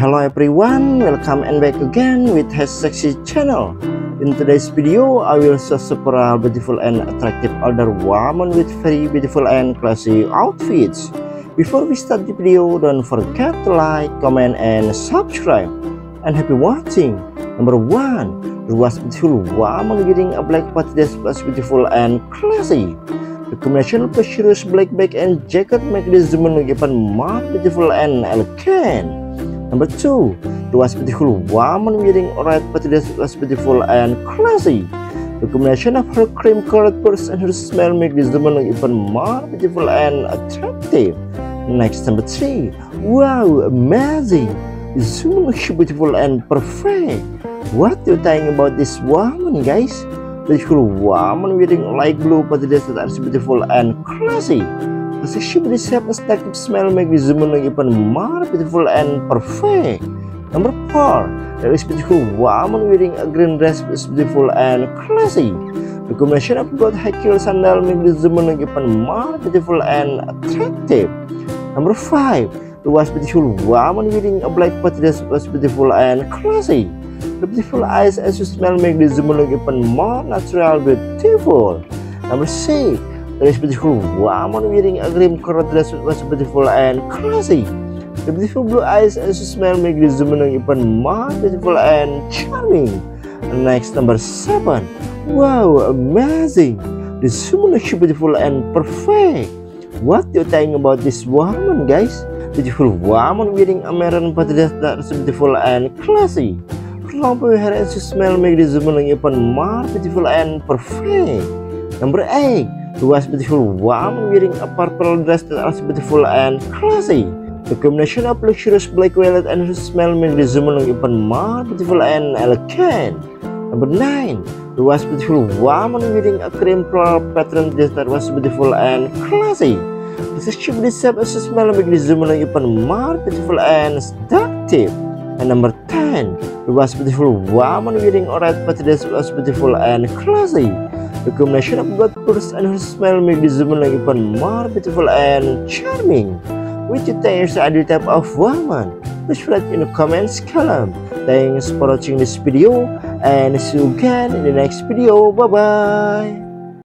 Hello everyone, welcome and back again with Has Sexy channel. In today's video, I will show several beautiful and attractive older women with very beautiful and classy outfits. Before we start the video, don't forget to like, comment, and subscribe. And happy watching. Number one, the was beautiful woman wearing a black party dress was beautiful and classy. The combination of luxurious black bag and jacket make this woman look even more beautiful and elegant. Number two, the was beautiful woman wearing red dress was beautiful and classy. The combination of her cream-colored purse and her smile make this woman even more beautiful and attractive. Next, number three. Wow, amazing! This woman looks beautiful and perfect. What do you think about this woman, guys? Beautiful woman wearing light blue party dress that is beautiful and classy. The sexy body shape and seductive smile make this woman look even more beautiful and perfect. Number 4. There is beautiful woman wearing a green dress is beautiful and classy. The combination of both high heel sandal make this woman look even more beautiful and attractive. Number 5. The was beautiful woman wearing a black dress was beautiful and classy. The beautiful eyes and she smell make this woman look even more natural beautiful. Number 6. There is beautiful woman wearing a green colored dress was beautiful and classy. The beautiful blue eyes and smile make this woman even more beautiful and charming. Next, number seven. Wow, amazing! This woman is beautiful and perfect. What do you think about this woman, guys? Beautiful woman wearing a maroon dress that is beautiful and classy. Her long hair and smile make this woman more beautiful and perfect. Number eight. The was beautiful woman wearing a purple dress that is beautiful and classy. The combination of luxurious black velvet and her smell make this woman more beautiful and elegant. Number 9. The was beautiful woman wearing a cream floral pattern dress that was beautiful and classy. This is cheap shape and smell make this woman look even more beautiful and seductive. And number 10. The was beautiful woman wearing a red dress was beautiful and classy. The combination of both purse and her smell make this woman look even more beautiful and charming. Which you think is the type of woman? Please write in the comments column. Thanks for watching this video and see you again in the next video. Bye bye.